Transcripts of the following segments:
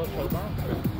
我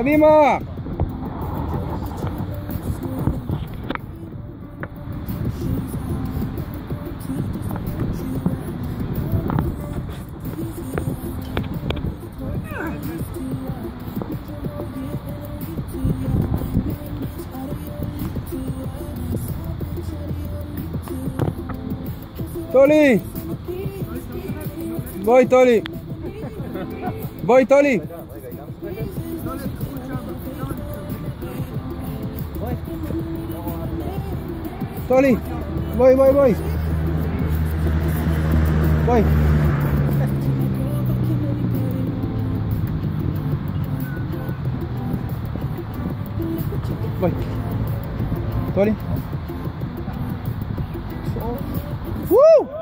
Kadima! Toli! Voi Toli! Voi Toli! Tô ali. Vai, vai, vai. Vai. Vai. Tô ali. Uh!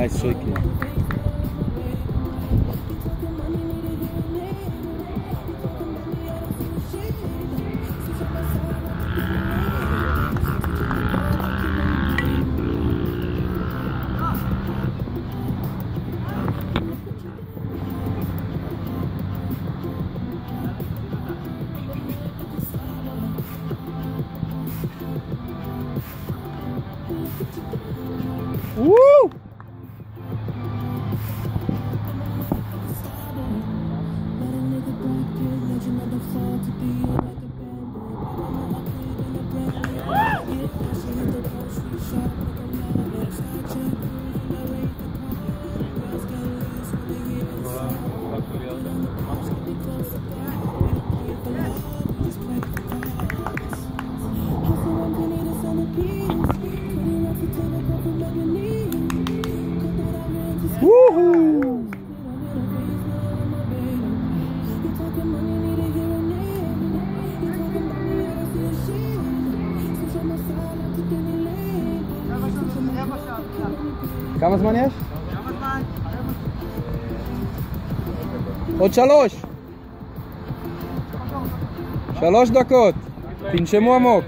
Ai, isso aqui. כמה זמן יש? כמה זמן? עוד שלוש. שלוש דקות. תנשמו עמוק.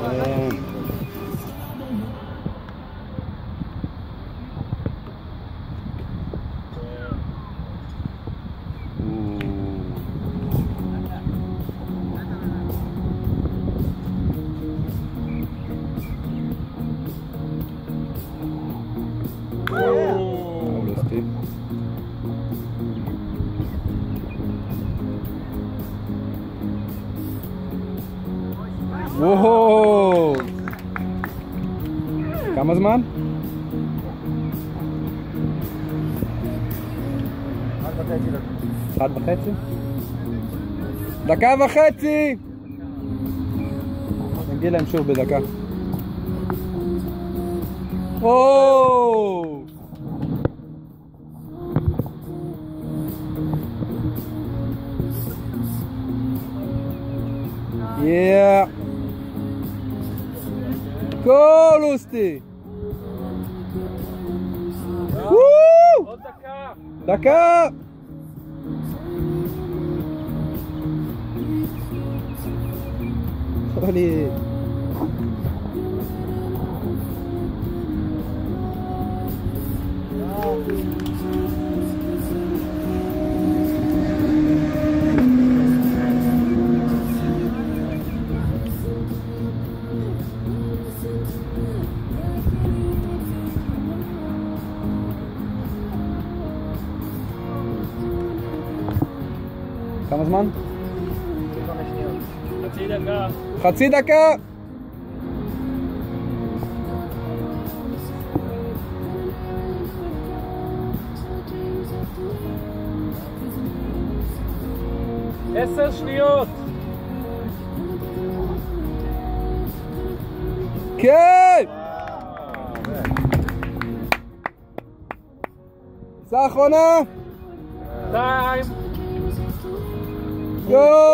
মানে כמה זמן? אחת וחצי? דקה וחצי! נגיע להם שוב בדקה. וואו! Yeah. Go, Lusti! Uh! Tá cá! Olha כמה זמן? חצי דקה. חצי דקה! עשר שניות. כן! טיסה אחרונה! Gol!